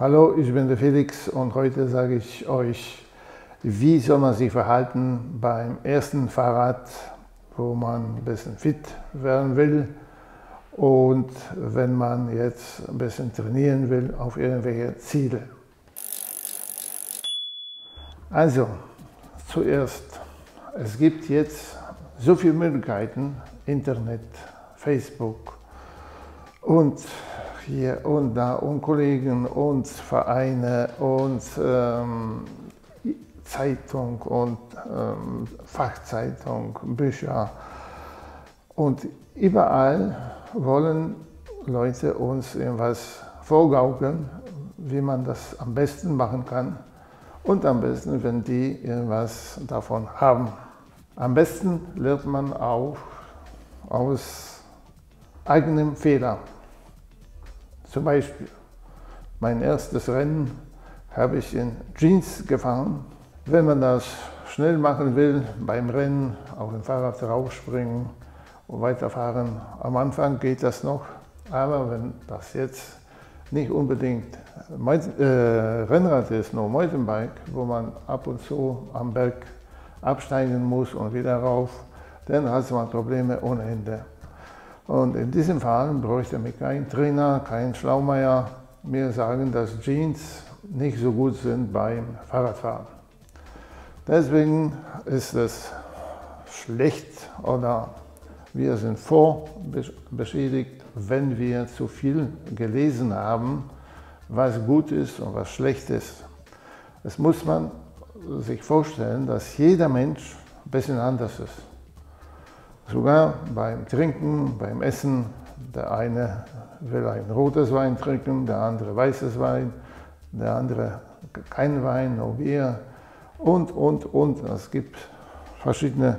Hallo, ich bin der Felix und heute sage ich euch, wie soll man sich verhalten beim ersten Fahrrad, wo man ein bisschen fit werden will und wenn man jetzt ein bisschen trainieren will auf irgendwelche Ziele. Also, zuerst, es gibt jetzt so viele Möglichkeiten, Internet, Facebook und hier und da und Kollegen und Vereine und ähm, Zeitung und ähm, Fachzeitung, Bücher. Und überall wollen Leute uns irgendwas vorgaukeln, wie man das am besten machen kann. Und am besten, wenn die irgendwas davon haben. Am besten lernt man auch aus eigenem Fehler. Zum Beispiel, mein erstes Rennen habe ich in Jeans gefahren. Wenn man das schnell machen will, beim Rennen auf dem Fahrrad raufspringen und weiterfahren, am Anfang geht das noch. Aber wenn das jetzt nicht unbedingt äh, Rennrad ist, nur Mountainbike, wo man ab und zu am Berg absteigen muss und wieder rauf, dann hat man Probleme ohne Ende. Und in diesem Fall bräuchte mir kein Trainer, kein Schlaumeier mir sagen, dass Jeans nicht so gut sind beim Fahrradfahren. Deswegen ist es schlecht oder wir sind vorbeschädigt, wenn wir zu viel gelesen haben, was gut ist und was schlecht ist. Es muss man sich vorstellen, dass jeder Mensch ein bisschen anders ist. Sogar beim Trinken, beim Essen, der eine will ein rotes Wein trinken, der andere weißes Wein, der andere kein Wein, nur Bier und, und, und. Es gibt verschiedene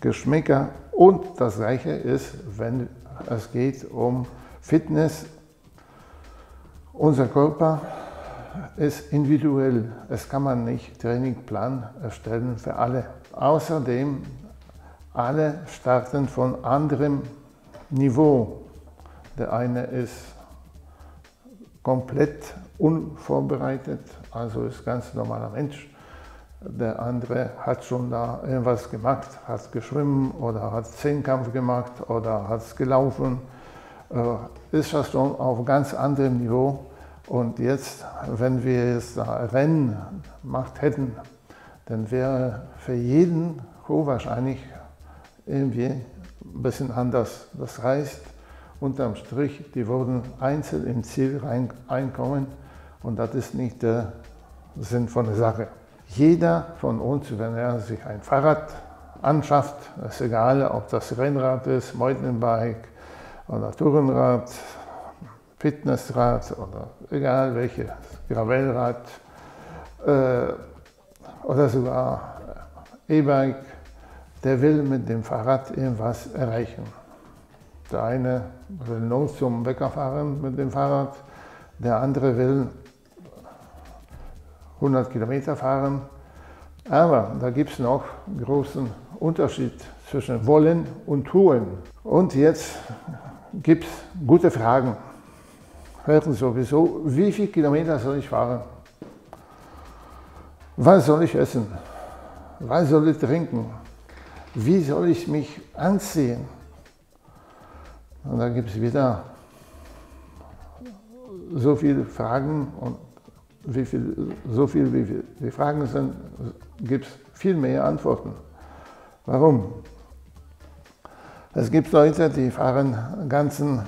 Geschmäcker und das Gleiche ist, wenn es geht um Fitness. Unser Körper ist individuell. Es kann man nicht Trainingplan erstellen für alle. Außerdem alle starten von anderem Niveau. Der eine ist komplett unvorbereitet, also ist ganz normaler Mensch. Der andere hat schon da irgendwas gemacht, hat geschwommen oder hat Zehnkampf gemacht oder hat gelaufen. Äh, ist das schon auf ganz anderem Niveau. Und jetzt, wenn wir jetzt da Rennen gemacht hätten, dann wäre für jeden hochwahrscheinlich irgendwie ein bisschen anders. Das heißt, unterm Strich, die würden einzeln im Ziel reinkommen und das ist nicht der Sinn von der Sache. Jeder von uns, wenn er sich ein Fahrrad anschafft, ist egal, ob das Rennrad ist, Mountainbike oder Tourenrad, Fitnessrad oder egal welches, Gravelrad äh, oder sogar E-Bike, der will mit dem Fahrrad irgendwas erreichen. Der eine will nur zum Bäcker fahren mit dem Fahrrad, der andere will 100 Kilometer fahren. Aber da gibt es noch einen großen Unterschied zwischen wollen und tun. Und jetzt gibt es gute Fragen. Hören sowieso, wie viele Kilometer soll ich fahren? Was soll ich essen? Was soll ich trinken? Wie soll ich mich anziehen? Und da gibt es wieder so viele Fragen und wie viel, so viel wie die Fragen sind, gibt es viel mehr Antworten. Warum? Es gibt Leute, die fahren ganzen,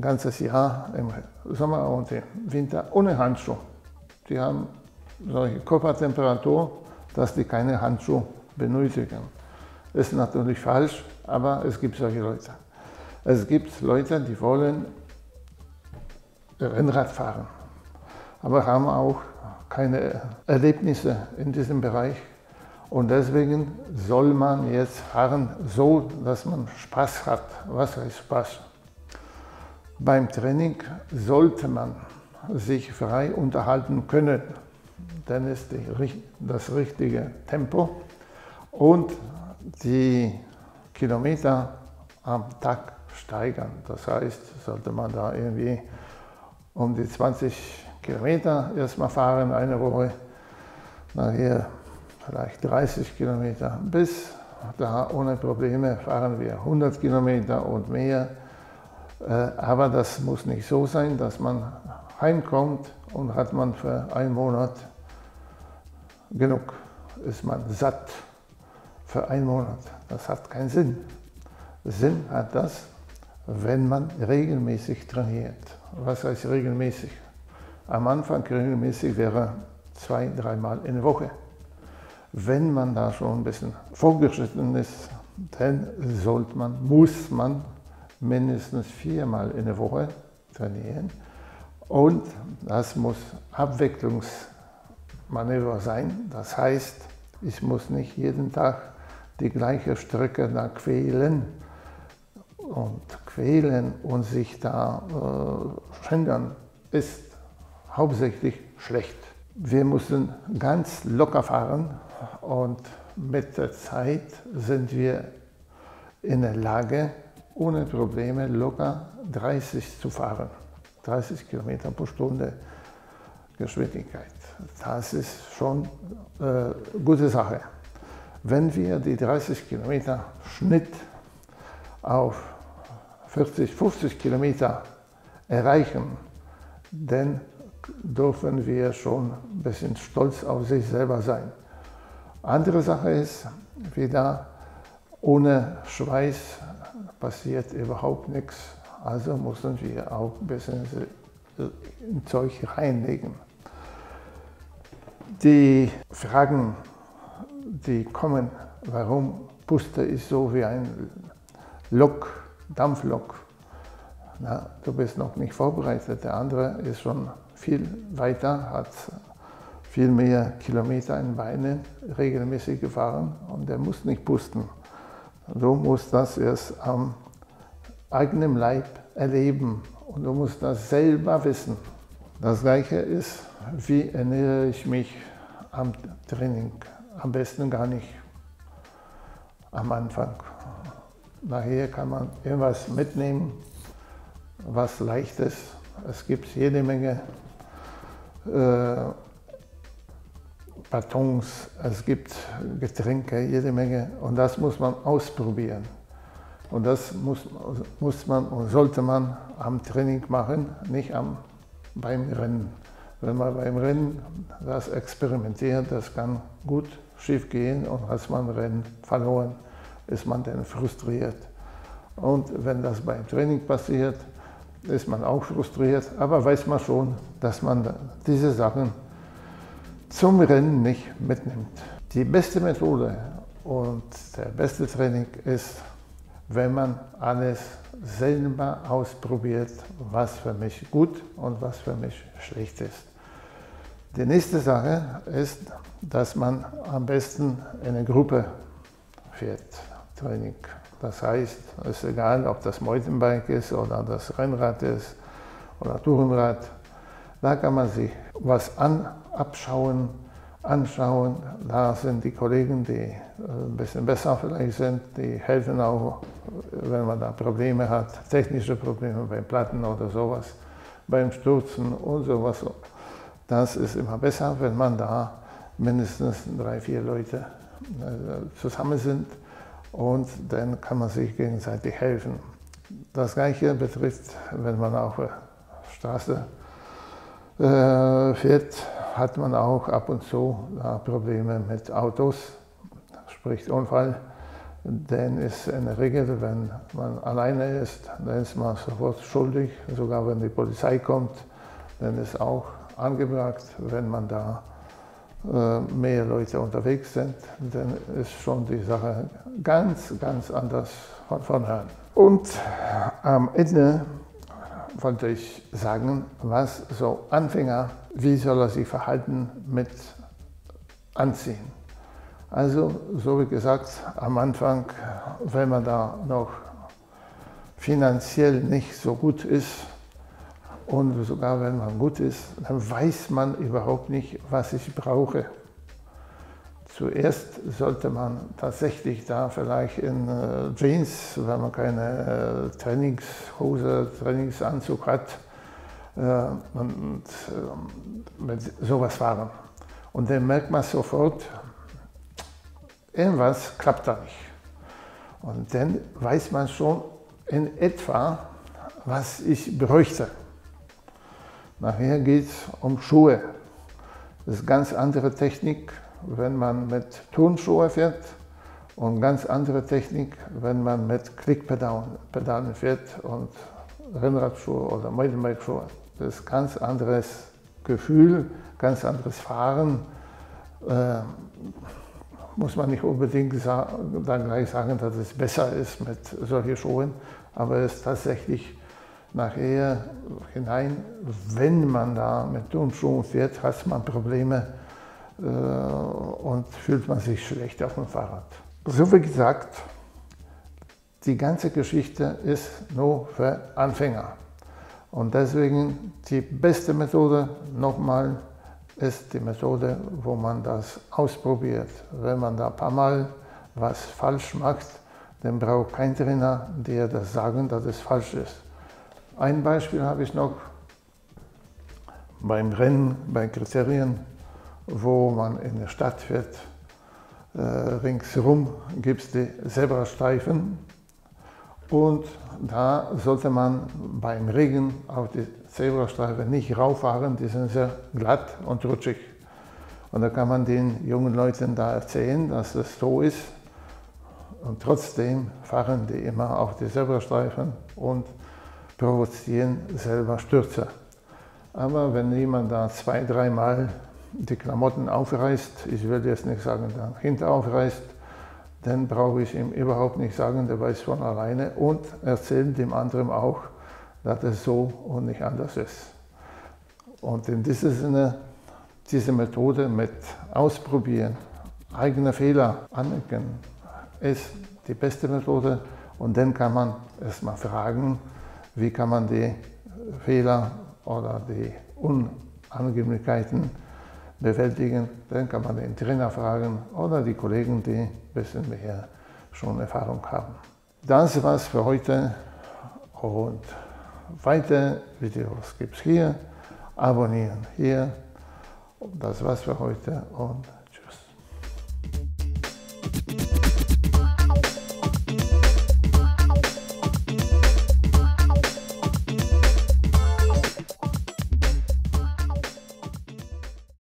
ganzes Jahr im Sommer und im Winter ohne Handschuhe. Die haben solche Körpertemperatur, dass die keine Handschuhe benötigen. Ist natürlich falsch, aber es gibt solche Leute. Es gibt Leute, die wollen Rennrad fahren, aber haben auch keine Erlebnisse in diesem Bereich. Und deswegen soll man jetzt fahren, so dass man Spaß hat. Was heißt Spaß? Beim Training sollte man sich frei unterhalten können. Dann ist das richtige Tempo und die Kilometer am Tag steigern. Das heißt, sollte man da irgendwie um die 20 Kilometer erstmal fahren, eine Woche, nachher vielleicht 30 Kilometer, bis da ohne Probleme fahren wir 100 Kilometer und mehr. Äh, aber das muss nicht so sein, dass man heimkommt und hat man für einen Monat genug, ist man satt für einen Monat. Das hat keinen Sinn. Sinn hat das, wenn man regelmäßig trainiert. Was heißt regelmäßig? Am Anfang regelmäßig wäre zwei, dreimal in der Woche. Wenn man da schon ein bisschen vorgeschritten ist, dann sollte man, muss man mindestens viermal in der Woche trainieren. Und das muss Abwechslungsmanöver sein. Das heißt, ich muss nicht jeden Tag die gleiche Strecke da quälen und quälen und sich da äh, schändern, ist hauptsächlich schlecht. Wir müssen ganz locker fahren und mit der Zeit sind wir in der Lage, ohne Probleme locker 30 zu fahren. 30 Kilometer pro Stunde Geschwindigkeit. Das ist schon eine äh, gute Sache. Wenn wir die 30 Kilometer Schnitt auf 40, 50 Kilometer erreichen, dann dürfen wir schon ein bisschen stolz auf sich selber sein. Andere Sache ist, wieder ohne Schweiß passiert überhaupt nichts. Also müssen wir auch ein bisschen Zeug reinlegen. Die Fragen, die kommen, warum Puste ist so wie ein Lok, Dampflok. Na, du bist noch nicht vorbereitet, der andere ist schon viel weiter, hat viel mehr Kilometer in Beinen regelmäßig gefahren und der muss nicht pusten. Du musst das erst am eigenen Leib erleben und du musst das selber wissen. Das Gleiche ist, wie ernähre ich mich am Training? Am besten gar nicht am Anfang. Nachher kann man irgendwas mitnehmen, was leicht ist. Es gibt jede Menge äh, Batons, es gibt Getränke, jede Menge und das muss man ausprobieren. Und das muss, muss man und sollte man am Training machen, nicht am, beim Rennen. Wenn man beim Rennen das experimentiert, das kann gut schief gehen und hat man Rennen verloren, ist man dann frustriert. Und wenn das beim Training passiert, ist man auch frustriert, aber weiß man schon, dass man diese Sachen zum Rennen nicht mitnimmt. Die beste Methode und der beste Training ist, wenn man alles selber ausprobiert, was für mich gut und was für mich schlecht ist. Die nächste Sache ist, dass man am besten in eine Gruppe fährt, Training. Das heißt, es ist egal, ob das Mountainbike ist oder das Rennrad ist oder Tourenrad. Da kann man sich was an, abschauen, anschauen. Da sind die Kollegen, die äh, ein bisschen besser vielleicht sind, die helfen auch, wenn man da Probleme hat, technische Probleme beim Platten oder sowas, beim Stürzen und sowas. Das ist immer besser, wenn man da mindestens drei, vier Leute äh, zusammen sind und dann kann man sich gegenseitig helfen. Das Gleiche betrifft, wenn man auf der Straße äh, fährt, hat man auch ab und zu Probleme mit Autos, sprich Unfall. Denn ist in der Regel, wenn man alleine ist, dann ist man sofort schuldig. Sogar wenn die Polizei kommt, dann ist auch angebracht, wenn man da äh, mehr Leute unterwegs sind, dann ist schon die Sache ganz, ganz anders von vornherein. Und am Ende wollte ich sagen, was so Anfänger, wie soll er sich verhalten mit Anziehen. Also, so wie gesagt, am Anfang, wenn man da noch finanziell nicht so gut ist und sogar wenn man gut ist, dann weiß man überhaupt nicht, was ich brauche. Zuerst sollte man tatsächlich da vielleicht in äh, Jeans, wenn man keine äh, Trainingshose, Trainingsanzug hat, äh, und mit sowas fahren. Und dann merkt man sofort, irgendwas klappt da nicht. Und dann weiß man schon in etwa, was ich bräuchte. Nachher geht es um Schuhe. Das ist ganz andere Technik, wenn man mit Turnschuhe fährt und ganz andere Technik, wenn man mit Klickpedalen fährt und Rennradschuhe oder Mountainbike-Schuhe. Das ist ganz anderes Gefühl, ganz anderes Fahren. Äh, muss man nicht unbedingt dann gleich sagen, dass es besser ist mit solchen Schuhen, aber es ist tatsächlich nachher hinein, wenn man da mit Turnschuhen fährt, hat man Probleme äh, und fühlt man sich schlecht auf dem Fahrrad. So wie gesagt, die ganze Geschichte ist nur für Anfänger. Und deswegen die beste Methode nochmal ist die Methode, wo man das ausprobiert. Wenn man da ein paar Mal was falsch macht, dann braucht kein Trainer, der das sagen, dass es falsch ist. Ein Beispiel habe ich noch beim Rennen, bei Kriterien, wo man in der Stadt fährt. Äh, ringsherum gibt es die Zebrastreifen und da sollte man beim Regen auf die Zebrastreifen nicht rauffahren, die sind sehr glatt und rutschig. Und da kann man den jungen Leuten da erzählen, dass das so ist. Und trotzdem fahren die immer auf die Zebrastreifen und provozieren selber Stürze. Aber wenn jemand da zwei, dreimal die Klamotten aufreißt, ich will jetzt nicht sagen, dann hinter aufreißt, dann brauche ich ihm überhaupt nicht sagen, der weiß von alleine und erzählt dem anderen auch, dass es so und nicht anders ist. Und in diesem Sinne, diese Methode mit Ausprobieren, eigene Fehler anerkennen, ist die beste Methode. Und dann kann man erstmal fragen, wie kann man die Fehler oder die Unangenehmlichkeiten bewältigen. Dann kann man den Trainer fragen oder die Kollegen, die ein bisschen mehr schon Erfahrung haben. Das war's für heute und weitere Videos gibt es hier. Abonnieren hier. Das war's für heute und